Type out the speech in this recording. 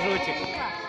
кружочек.